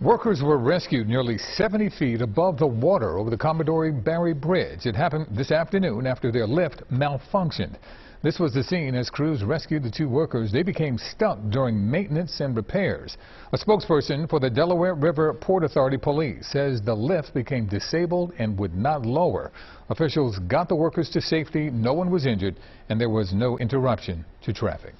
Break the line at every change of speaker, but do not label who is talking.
Workers were rescued nearly 70 feet above the water over the Commodore Barry Bridge. It happened this afternoon after their lift malfunctioned. This was the scene as crews rescued the two workers. They became stuck during maintenance and repairs. A spokesperson for the Delaware River Port Authority Police says the lift became disabled and would not lower. Officials got the workers to safety. No one was injured and there was no interruption to traffic.